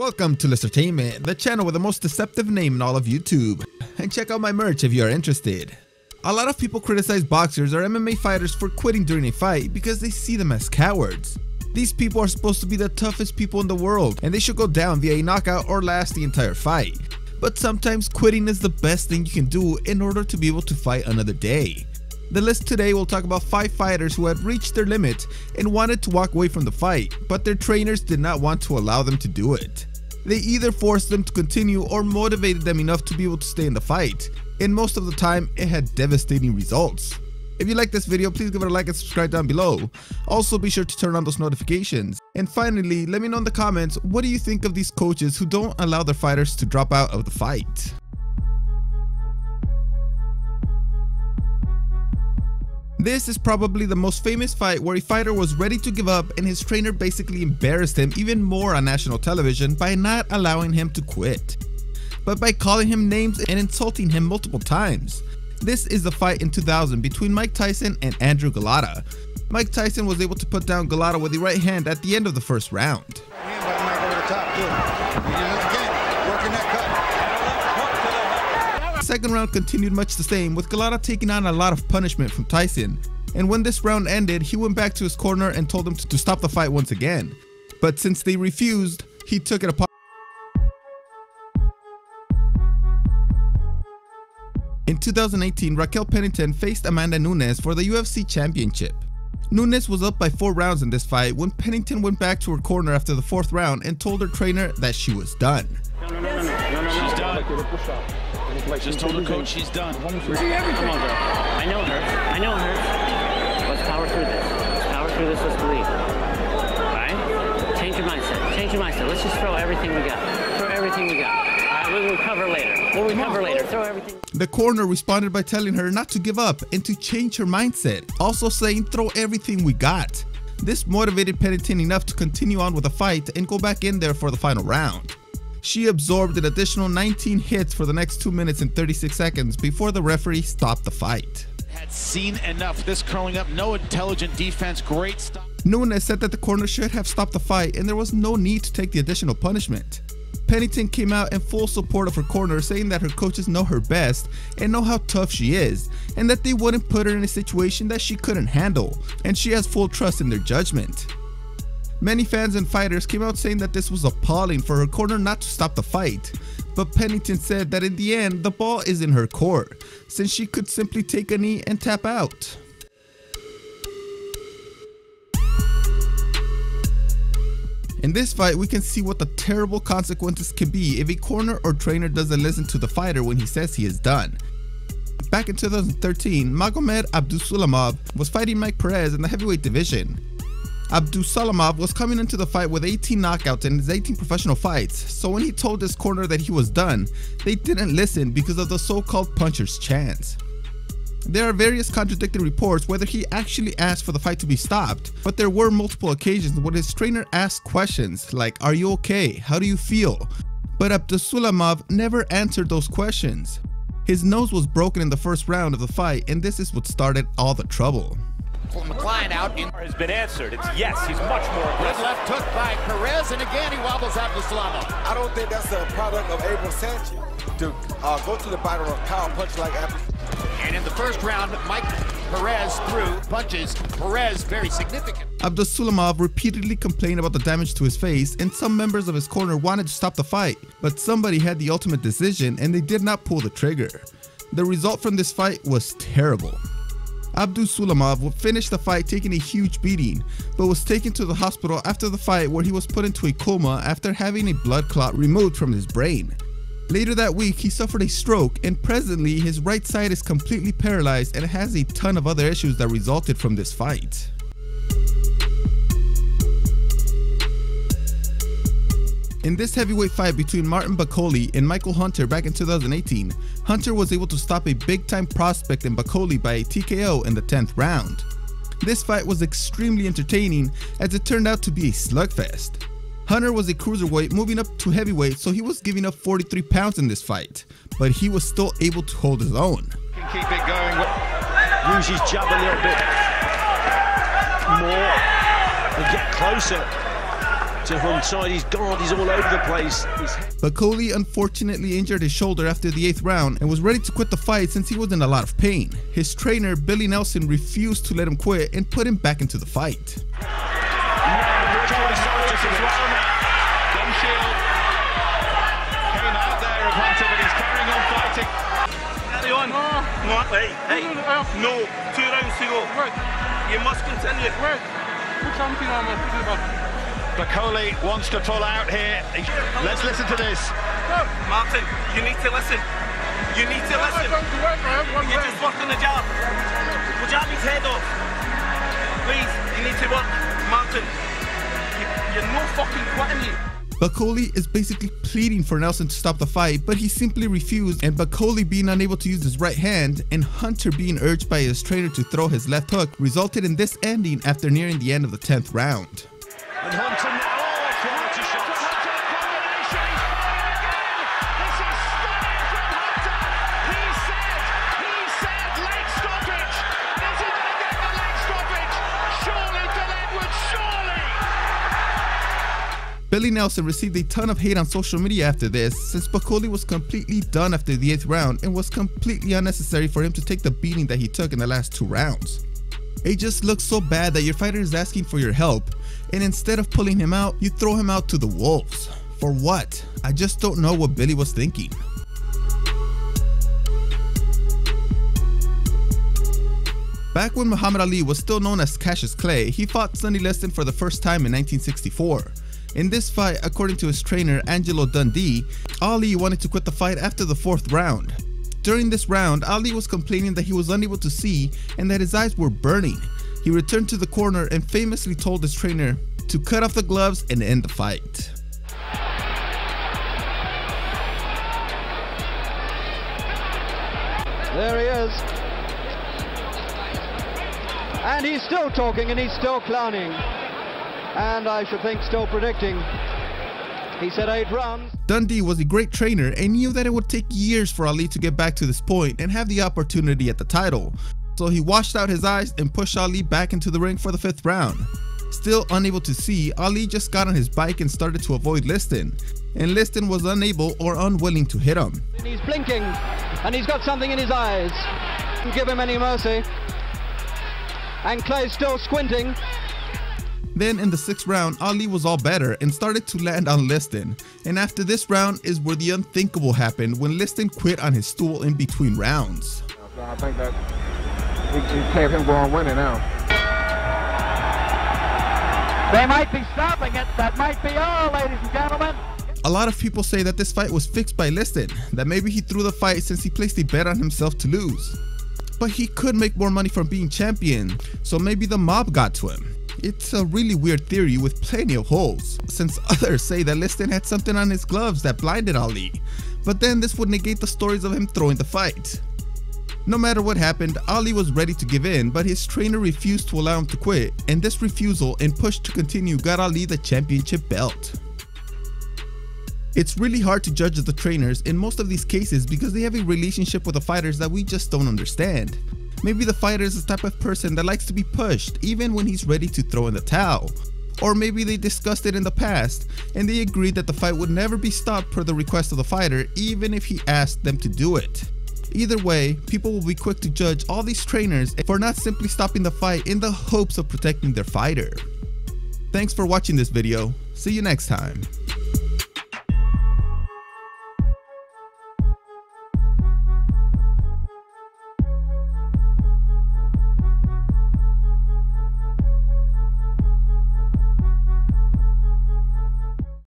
Welcome to Listertainment, the channel with the most deceptive name in all of YouTube. And check out my merch if you are interested. A lot of people criticize boxers or MMA fighters for quitting during a fight because they see them as cowards. These people are supposed to be the toughest people in the world and they should go down via a knockout or last the entire fight. But sometimes quitting is the best thing you can do in order to be able to fight another day. The list today will talk about 5 fighters who had reached their limit and wanted to walk away from the fight, but their trainers did not want to allow them to do it. They either forced them to continue or motivated them enough to be able to stay in the fight, and most of the time it had devastating results. If you like this video, please give it a like and subscribe down below. Also be sure to turn on those notifications. And finally, let me know in the comments, what do you think of these coaches who don't allow their fighters to drop out of the fight? This is probably the most famous fight where a fighter was ready to give up and his trainer basically embarrassed him even more on national television by not allowing him to quit, but by calling him names and insulting him multiple times. This is the fight in 2000 between Mike Tyson and Andrew Golota. Mike Tyson was able to put down Golota with the right hand at the end of the first round. Second round continued much the same, with Golota taking on a lot of punishment from Tyson. And when this round ended, he went back to his corner and told them to stop the fight once again. But since they refused, he took it upon In 2018, Raquel Pennington faced Amanda Nunes for the UFC Championship. Nunes was up by 4 rounds in this fight when Pennington went back to her corner after the 4th round and told her trainer that she was done. No, no, no, done. Just told her coach she's done. Come on, girl. I know it hurts. I know it hurts. Let's power through this. Let's power through this. Let's believe. All right? Change your mindset. Change your mindset. Let's just throw everything we got. Throw everything we got. All right, we'll recover later. We'll recover later. Throw everything. The corner responded by telling her not to give up and to change her mindset, also saying throw everything we got. This motivated Pennington enough to continue on with the fight and go back in there for the final round. She absorbed an additional 19 hits for the next 2 minutes and 36 seconds before the referee stopped the fight. Had seen enough. This curling up, no intelligent defense, great stop. Nunes said that the corner should have stopped the fight and there was no need to take the additional punishment. Pennington came out in full support of her corner saying that her coaches know her best and know how tough she is and that they wouldn't put her in a situation that she couldn't handle and she has full trust in their judgment. Many fans and fighters came out saying that this was appalling for her corner not to stop the fight, but Pennington said that in the end the ball is in her court, since she could simply take a knee and tap out. In this fight, we can see what the terrible consequences can be if a corner or trainer doesn't listen to the fighter when he says he is done. Back in 2013, Magomed Abdusalamov was fighting Mike Perez in the heavyweight division. Abdusalamov was coming into the fight with 18 knockouts in his 18 professional fights, so when he told his corner that he was done, they didn't listen because of the so-called puncher's chance. There are various contradicting reports whether he actually asked for the fight to be stopped, but there were multiple occasions when his trainer asked questions like, are you okay, how do you feel? But Abdusalamov never answered those questions. His nose was broken in the first round of the fight and this is what started all the trouble. McLean out in has been answered. It's yes, he's much more aggressive. Good left hook by Perez, and again he wobbles out to Slama. I don't think that's a product of Abel Sanchez to uh, go to the bottom of power punch like after. And in the first round, Mike Perez threw punches. Perez very significant. Abdusalamov repeatedly complained about the damage to his face and some members of his corner wanted to stop the fight, but somebody had the ultimate decision and they did not pull the trigger. The result from this fight was terrible. Abdusalamov finished the fight taking a huge beating, but was taken to the hospital after the fight where he was put into a coma after having a blood clot removed from his brain. Later that week, he suffered a stroke and presently his right side is completely paralyzed and has a ton of other issues that resulted from this fight. In this heavyweight fight between Martin Bakole and Michael Hunter back in 2018, Hunter was able to stop a big time prospect in Bakole by a TKO in the 10th round. This fight was extremely entertaining as it turned out to be a slugfest. Hunter was a cruiserweight moving up to heavyweight so he was giving up 43 pounds in this fight, but he was still able to hold his own. Keep it going, use his jab a little bit more and get closer. To Hunt His guard is all over the place. But Bakole unfortunately injured his shoulder after the 8th round and was ready to quit the fight since he was in a lot of pain. His trainer, Billy Nelson, refused to let him quit and put him back into the fight. Hey, hey, no, two rounds to go. You must continue. Bakole wants to pull out here. Let's listen to this. Martin, you need to listen. You need to listen. You're just worked on the jab. We'll jab his head off. Please, you need to work. Martin, you, you're no fucking quitting you. Bakole is basically pleading for Nelson to stop the fight, but he simply refused and Bakole being unable to use his right hand and Hunter being urged by his trainer to throw his left hook resulted in this ending after nearing the end of the 10th round. And Hunter now, oh, quality shots. This is stunning from Hunter. He said, he said leg stoppage. Is he going to get the leg stoppage? Surely, Bill Edwards, surely. Billy Nelson received a ton of hate on social media after this, since Bakole was completely done after the 8th round and was completely unnecessary for him to take the beating that he took in the last two rounds. It just looks so bad that your fighter is asking for your help, and instead of pulling him out, you throw him out to the wolves. For what? I just don't know what Billy was thinking. Back when Muhammad Ali was still known as Cassius Clay, he fought Sonny Liston for the first time in 1964. In this fight, according to his trainer Angelo Dundee, Ali wanted to quit the fight after the fourth round. During this round, Ali was complaining that he was unable to see and that his eyes were burning. He returned to the corner and famously told his trainer to cut off the gloves and end the fight. There he is. And he's still talking and he's still clowning. And I should think still predicting. He said eight rounds. Dundee was a great trainer and knew that it would take years for Ali to get back to this point and have the opportunity at the title. So he washed out his eyes and pushed Ali back into the ring for the fifth round. Still unable to see, Ali just got on his bike and started to avoid Liston, and Liston was unable or unwilling to hit him. And he's blinking and he's got something in his eyes. Don't give him any mercy. And Clay's still squinting. Then in the sixth round, Ali was all better and started to land on Liston. And after this round is where the unthinkable happened when Liston quit on his stool in between rounds. I think that we, we have him going winning now. They might be stopping it. That might be all, ladies and gentlemen. A lot of people say that this fight was fixed by Liston, that maybe he threw the fight since he placed a bet on himself to lose. But he could make more money from being champion, so maybe the mob got to him. It's a really weird theory with plenty of holes, since others say that Liston had something on his gloves that blinded Ali, but then this would negate the stories of him throwing the fight. No matter what happened, Ali was ready to give in, but his trainer refused to allow him to quit, and this refusal and push to continue got Ali the championship belt. It's really hard to judge the trainers in most of these cases because they have a relationship with the fighters that we just don't understand. Maybe the fighter is the type of person that likes to be pushed even when he's ready to throw in the towel. Or maybe they discussed it in the past and they agreed that the fight would never be stopped per the request of the fighter even if he asked them to do it. Either way, people will be quick to judge all these trainers for not simply stopping the fight in the hopes of protecting their fighter. Thanks for watching this video. See you next time.